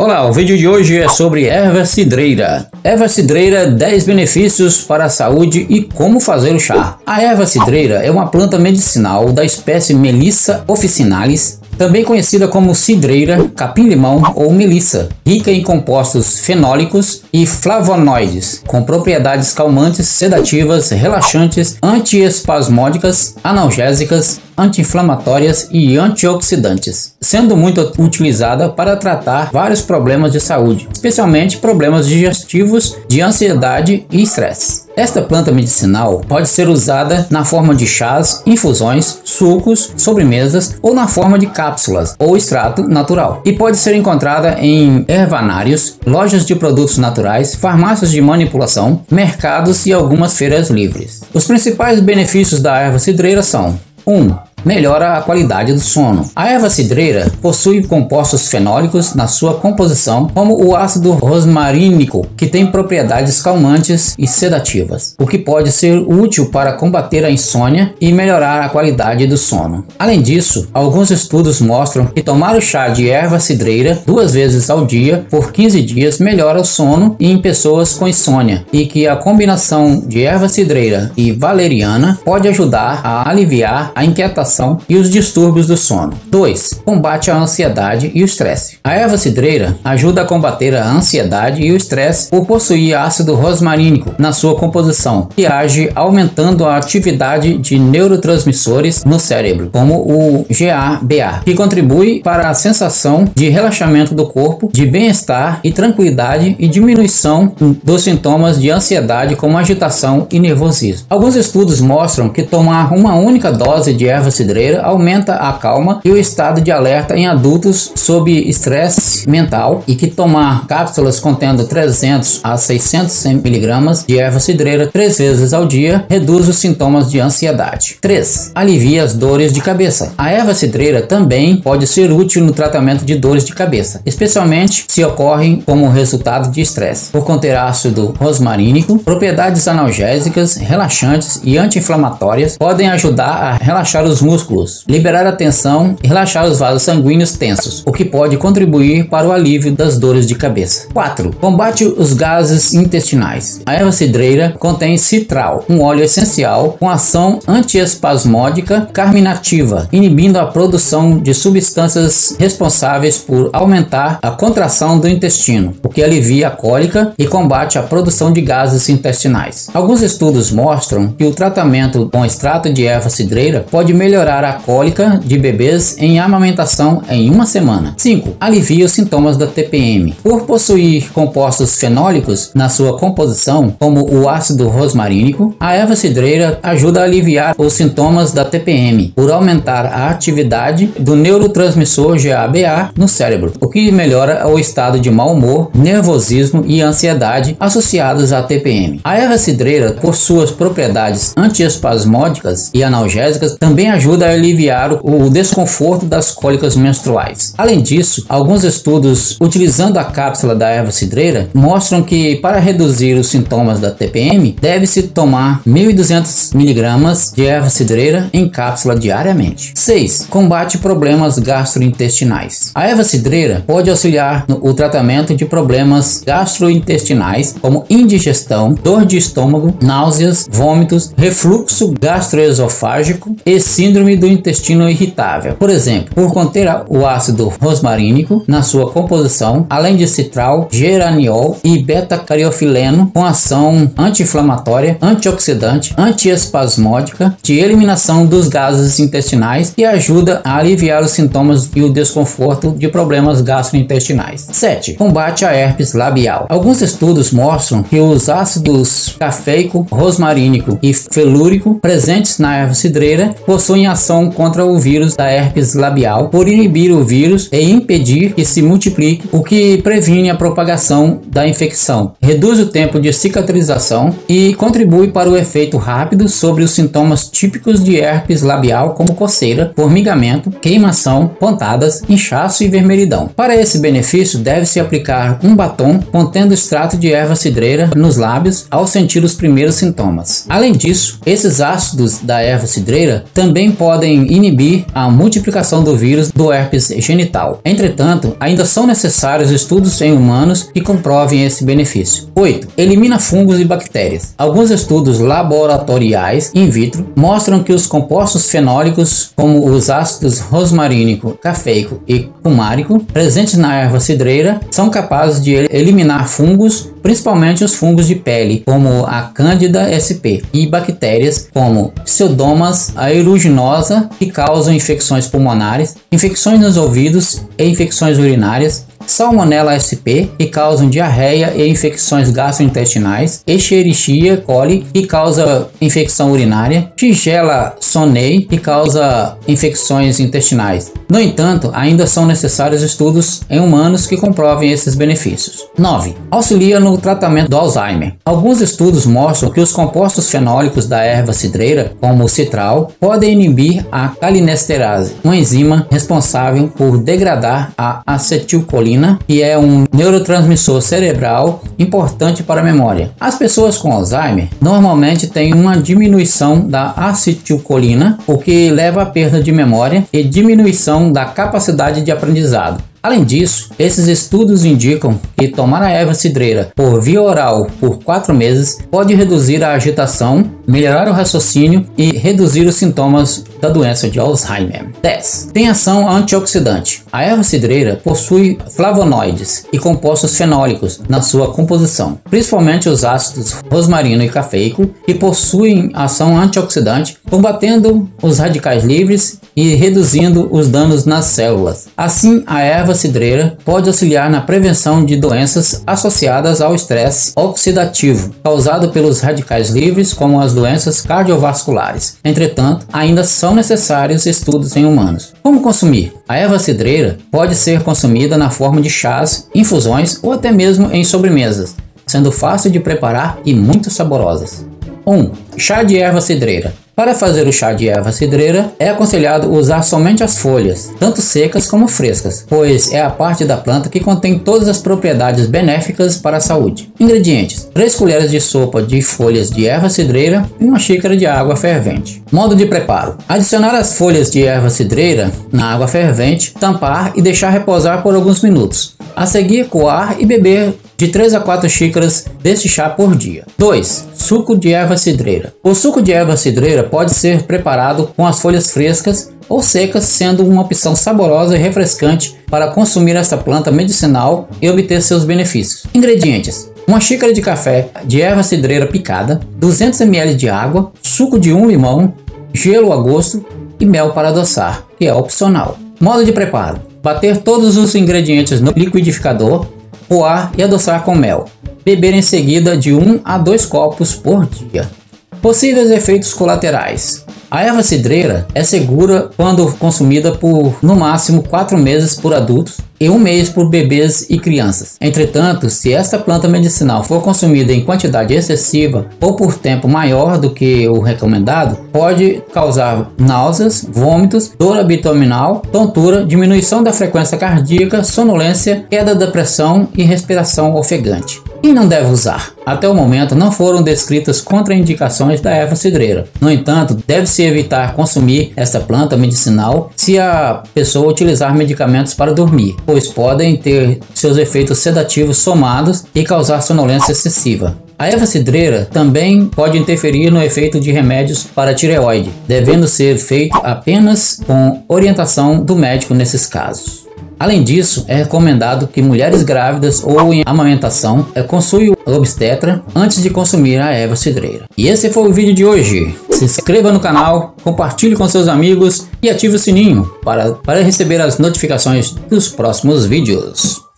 Olá, o vídeo de hoje é sobre erva cidreira. Erva cidreira, 10 benefícios para a saúde e como fazer o chá. A erva cidreira é uma planta medicinal da espécie Melissa officinalis também conhecida como cidreira, capim-limão ou melissa, rica em compostos fenólicos e flavonoides, com propriedades calmantes, sedativas, relaxantes, antiespasmódicas, analgésicas, anti-inflamatórias e antioxidantes, sendo muito utilizada para tratar vários problemas de saúde, especialmente problemas digestivos, de ansiedade e estresse. Esta planta medicinal pode ser usada na forma de chás, infusões, sucos, sobremesas ou na forma de cápsulas ou extrato natural. E pode ser encontrada em ervanários, lojas de produtos naturais, farmácias de manipulação, mercados e algumas feiras livres. Os principais benefícios da erva cidreira são 1. Um, melhora a qualidade do sono. A erva cidreira possui compostos fenólicos na sua composição, como o ácido rosmarínico, que tem propriedades calmantes e sedativas, o que pode ser útil para combater a insônia e melhorar a qualidade do sono. Além disso, alguns estudos mostram que tomar o chá de erva cidreira duas vezes ao dia por 15 dias melhora o sono em pessoas com insônia e que a combinação de erva cidreira e valeriana pode ajudar a aliviar a inquietação e os distúrbios do sono. 2. Combate a ansiedade e o estresse. A erva cidreira ajuda a combater a ansiedade e o estresse por possuir ácido rosmarínico na sua composição, que age aumentando a atividade de neurotransmissores no cérebro, como o GABA, que contribui para a sensação de relaxamento do corpo, de bem-estar e tranquilidade e diminuição dos sintomas de ansiedade como agitação e nervosismo. Alguns estudos mostram que tomar uma única dose de erva cidreira aumenta a calma e o estado de alerta em adultos sob estresse mental e que tomar cápsulas contendo 300 a 600 mg de erva cidreira três vezes ao dia reduz os sintomas de ansiedade. 3. Alivia as dores de cabeça. A erva cidreira também pode ser útil no tratamento de dores de cabeça, especialmente se ocorrem como resultado de estresse, por conter ácido rosmarínico, propriedades analgésicas, relaxantes e anti-inflamatórias podem ajudar a relaxar os músculos, liberar a tensão e relaxar os vasos sanguíneos tensos, o que pode contribuir para o alívio das dores de cabeça. 4. Combate os gases intestinais. A erva cidreira contém citral, um óleo essencial com ação antiespasmódica carminativa, inibindo a produção de substâncias responsáveis por aumentar a contração do intestino, o que alivia a cólica e combate a produção de gases intestinais. Alguns estudos mostram que o tratamento com extrato de erva cidreira pode melhorar melhorar a cólica de bebês em amamentação em uma semana. 5. Alivia os sintomas da TPM. Por possuir compostos fenólicos na sua composição, como o ácido rosmarínico, a erva cidreira ajuda a aliviar os sintomas da TPM por aumentar a atividade do neurotransmissor GABA no cérebro, o que melhora o estado de mau humor, nervosismo e ansiedade associados à TPM. A erva cidreira, por suas propriedades antiespasmódicas e analgésicas, também ajuda ajuda a aliviar o desconforto das cólicas menstruais. Além disso, alguns estudos utilizando a cápsula da erva cidreira mostram que para reduzir os sintomas da TPM deve-se tomar 1.200 mg de erva cidreira em cápsula diariamente. 6. Combate problemas gastrointestinais. A erva cidreira pode auxiliar no tratamento de problemas gastrointestinais como indigestão, dor de estômago, náuseas, vômitos, refluxo gastroesofágico e síndrome síndrome do intestino irritável. Por exemplo, por conter o ácido rosmarínico na sua composição, além de citral, geraniol e beta-cariofileno com ação anti-inflamatória, antioxidante, antiespasmódica, de eliminação dos gases intestinais e ajuda a aliviar os sintomas e o desconforto de problemas gastrointestinais. 7. Combate a herpes labial. Alguns estudos mostram que os ácidos cafeico, rosmarínico e felúrico presentes na erva cidreira possuem ação contra o vírus da herpes labial por inibir o vírus e impedir que se multiplique, o que previne a propagação da infecção, reduz o tempo de cicatrização e contribui para o efeito rápido sobre os sintomas típicos de herpes labial, como coceira, formigamento, queimação, pontadas, inchaço e vermelhidão. Para esse benefício, deve-se aplicar um batom contendo extrato de erva cidreira nos lábios ao sentir os primeiros sintomas. Além disso, esses ácidos da erva cidreira também podem inibir a multiplicação do vírus do herpes genital. Entretanto, ainda são necessários estudos em humanos que comprovem esse benefício. 8. Elimina fungos e bactérias. Alguns estudos laboratoriais in vitro mostram que os compostos fenólicos, como os ácidos rosmarínico, cafeico e cumárico, presentes na erva cidreira, são capazes de eliminar fungos, principalmente os fungos de pele, como a Cândida sp, e bactérias como Pseudomonas aeruginosa, que causam infecções pulmonares, infecções nos ouvidos e infecções urinárias, Salmonella sp, que causam diarreia e infecções gastrointestinais, Escherichia coli, que causa infecção urinária, Tigela sonei, que causa infecções intestinais. No entanto, ainda são necessários estudos em humanos que comprovem esses benefícios. 9. Auxilia no tratamento do Alzheimer. Alguns estudos mostram que os compostos fenólicos da erva cidreira, como o citral, podem inibir a calinesterase, uma enzima responsável por degradar a acetilcolina que é um neurotransmissor cerebral importante para a memória. As pessoas com Alzheimer normalmente têm uma diminuição da acetilcolina, o que leva à perda de memória e diminuição da capacidade de aprendizado. Além disso, esses estudos indicam que tomar a erva cidreira por via oral por 4 meses pode reduzir a agitação, melhorar o raciocínio e reduzir os sintomas da doença de Alzheimer. 10. Tem ação antioxidante. A erva cidreira possui flavonoides e compostos fenólicos na sua composição, principalmente os ácidos rosmarino e cafeico, que possuem ação antioxidante, combatendo os radicais livres e reduzindo os danos nas células. Assim, a erva cidreira pode auxiliar na prevenção de doenças associadas ao estresse oxidativo causado pelos radicais livres, como as doenças cardiovasculares. Entretanto, ainda são necessários estudos em humanos. Como consumir? A erva cidreira pode ser consumida na forma de chás, infusões ou até mesmo em sobremesas, sendo fácil de preparar e muito saborosas. 1. Chá de erva cidreira. Para fazer o chá de erva cidreira, é aconselhado usar somente as folhas, tanto secas como frescas, pois é a parte da planta que contém todas as propriedades benéficas para a saúde. Ingredientes: 3 colheres de sopa de folhas de erva cidreira e uma xícara de água fervente. Modo de preparo: adicionar as folhas de erva cidreira na água fervente, tampar e deixar repousar por alguns minutos. A seguir, coar e beber de 3 a 4 xícaras desse chá por dia. 2. Suco de erva cidreira. O suco de erva cidreira pode ser preparado com as folhas frescas ou secas, sendo uma opção saborosa e refrescante para consumir esta planta medicinal e obter seus benefícios. Ingredientes: uma xícara de café de erva cidreira picada, 200 ml de água, suco de um limão, gelo a gosto e mel para adoçar, que é opcional. Modo de preparo: bater todos os ingredientes no liquidificador coar e adoçar com mel. Beber em seguida de 1 a 2 copos por dia. Possíveis efeitos colaterais: a erva cidreira é segura quando consumida por no máximo 4 meses por adultos e um mês por bebês e crianças. Entretanto, se esta planta medicinal for consumida em quantidade excessiva ou por tempo maior do que o recomendado, pode causar náuseas, vômitos, dor abdominal, tontura, diminuição da frequência cardíaca, sonolência, queda da pressão e respiração ofegante. E não deve usar? Até o momento não foram descritas contraindicações da erva cidreira. No entanto, deve-se evitar consumir esta planta medicinal se a pessoa utilizar medicamentos para dormir, pois podem ter seus efeitos sedativos somados e causar sonolência excessiva. A erva cidreira também pode interferir no efeito de remédios para tireoide, devendo ser feito apenas com orientação do médico nesses casos. Além disso, é recomendado que mulheres grávidas ou em amamentação é, consultem o obstetra antes de consumir a erva cidreira. E esse foi o vídeo de hoje. Se inscreva no canal, compartilhe com seus amigos e ative o sininho para, para receber as notificações dos próximos vídeos.